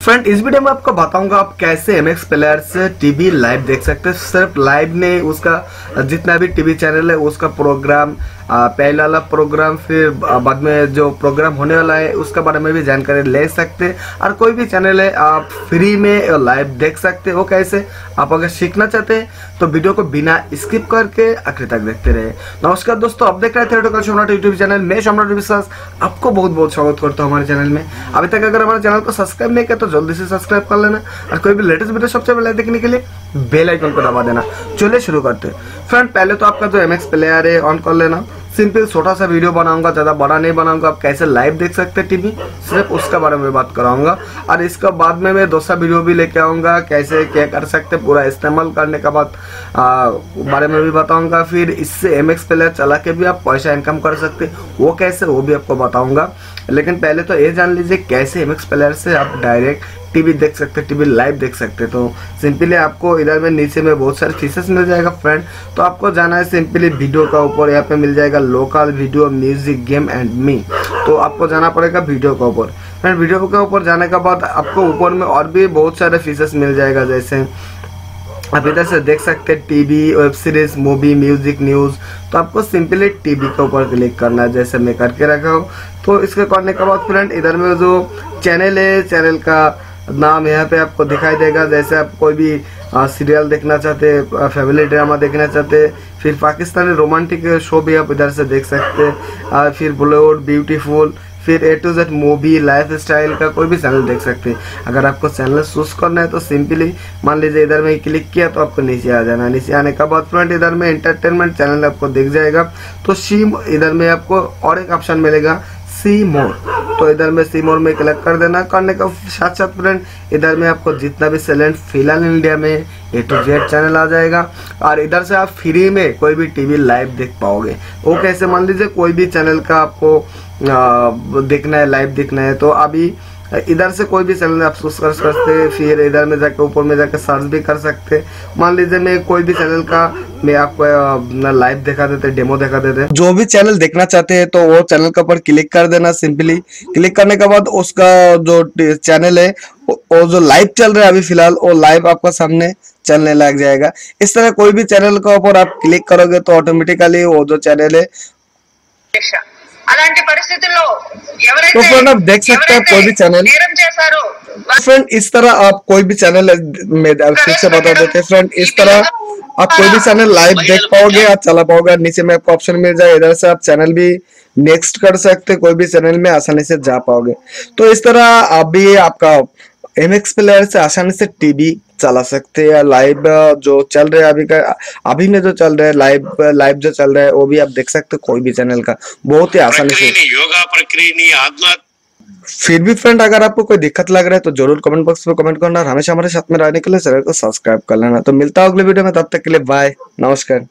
Friend इस video में आपको बताऊँगा आप कैसे एम एक्स प्लेयर से टीवी लाइव देख सकते हैं। सिर्फ़ लाइव नहीं, उसका जितना भी टीवी चैनल है, उसका प्रोग्राम पहला वाला प्रोग्राम फिर बाद में जो प्रोग्राम होने वाला है, उसके बारे में भी जानकारी ले सकते और कोई भी चैनल है, आप फ्री में लाइव देख सकते हो कैसे। आप अगर सीखना चाहते हैं तो वीडियो को बिना स्किप करके आखिर तक देखते रहे। नमस्कार दोस्तों, आप देख रहे थे यूट्यूब चैनल मैं सम्राट विश्वास आपको बहुत बहुत स्वागत करता हूँ हमारे चैनल में। अभी तक अगर हमारे चैनल को सब्सक्राइब नहीं किया तो जल्दी से सब्सक्राइब कर लेना। और कोई भी लेटेस्ट वीडियो सबसे पहले देखने के लिए बेल आइकन को दबा देना। चलिए शुरू करते हैं। फ्रेंड पहले तो आपका जो MX प्लेयर है ऑन कर लेना। सिंपल छोटा सा वीडियो बनाऊँगा, ज़्यादा बड़ा नहीं बनाऊँगा। आप कैसे लाइव देख सकते टीवी सिर्फ़ उसका बारे में बात कराऊँगा। और इसका बाद में मैं दूसरा वीडियो भी लेके आऊँगा, कैसे क्या कर सकते पूरा इस्तेमाल करने का बाद बारे में भी बताऊँगा। फिर इससे एम एक्स प्लेयर चला के भी आप पैसा इनकम कर सकते वो कैसे, वो भी आपको बताऊँगा। लेकिन पहले तो ये जान लीजिए, कैसे एम एक्स प्लेयर से आप डायरेक्ट टीवी देख सकते हैं टीवी लाइव देख सकते। हैं तो सिंपली आपको इधर में नीचे में बहुत सारे फीचर्स मिल जाएगा फ्रेंड तो आपको जाना है सिंपली वीडियो का ऊपर, यहाँ पे मिल जाएगा local video music game and मी तो आपको जाना पड़ेगा वीडियो का ऊपर। फ्रेंड वीडियो के ऊपर जाने के बाद आपको ऊपर में और भी बहुत सारे फीचर्स मिल जाएगा, जैसे आप इधर से देख सकते हैं TV web series movie music news तो आपको सिंपली टीवी के ऊपर क्लिक करना है, जैसे मैं करके रखा हूँ। तो इसके करने के बाद फ्रेंड इधर में जो चैनल है चैनल का नाम यहाँ पे आपको दिखाई देगा, जैसे आप कोई भी सीरियल देखना चाहते फैमिली ड्रामा देखना चाहते, फिर पाकिस्तानी रोमांटिक शो भी आप इधर से देख सकते हैं फिर बॉलीवुड ब्यूटीफुल फिर A to Z movie lifestyle का कोई भी चैनल देख सकते। हैं अगर आपको चैनल चूज़ करना है तो सिंपली मान लीजिए इधर में क्लिक किया तो आपको नीचे आ जाना। नीचे आने का बाद फ्रेंड इधर में एंटरटेनमेंट चैनल आपको दिख जाएगा। तो सी इधर में आपको और एक ऑप्शन मिलेगा सी मोर तो इधर में सी मोर में क्लिक कर देना। करने का साथ साथ फ्रेंड इधर में आपको जितना भी सैलेंट फ़िलहाल इंडिया में ए टू जेड चैनल आ जाएगा। और इधर से आप फ्री में कोई भी टीवी लाइव देख पाओगे। वो कैसे? मान लीजिए कोई भी चैनल का आपको देखना है लाइव देखना है तो अभी इधर से कोई भी चैनल आप सर्च कर सकते फिर इधर में जाके ऊपर में जाके सर्च भी कर सकते। मान लीजिए मैं कोई भी चैनल का मैं आपको लाइव दिखा देते डेमो दिखा देते। जो भी चैनल देखना चाहते हैं तो वो चैनल के ऊपर क्लिक कर देना सिंपली क्लिक करने के बाद उसका जो चैनल है वो जो लाइव चल रहा है अभी फ़िलहाल वो लाइव आपका सामने चलने लग जाएगा। इस तरह कोई भी चैनल के ऊपर आप क्लिक करोगे तो ऑटोमेटिकली वो जो चैनल है అలాంటి పరిస్థితుల్లో तो फ्रेंड आप देख सकते हैं कोई भी चैनल నేరం చేశారో फ्रेंड इस तरह आप कोई भी चैनल में फिर से बता देते हैं फ्रेंड इस तरह आप कोई भी चैनल लाइव देख पाओगे आप चला पाओगे नीचे में आपको ऑप्शन मिल जाए इधर से आप चैनल भी नेक्स्ट कर सकते कोई भी चैनल में आसानी से जा पाओगे तो इस तरह आप भी आपका एम एक्स प्लेयर से आसानी से टीवी चला सकते हैं। लाइव जो चल रहा है अभी का अभी में जो चल रहा है लाइव लाइव जो चल रहा है वो भी आप देख सकते हो कोई भी चैनल का। बहुत ही आसानी से। योगा प्रक्रिया आत्मा फिर भी फ्रेंड अगर आपको कोई दिक्कत लग रहा है तो ज़रूर कमेंट बॉक्स में कमेंट करना और हमेशा हमारे साथ में रहने के लिए चैनल को सब्सक्राइब कर लेना। तो मिलता है अगले वीडियो में तब तक के लिए बाय नमस्कार।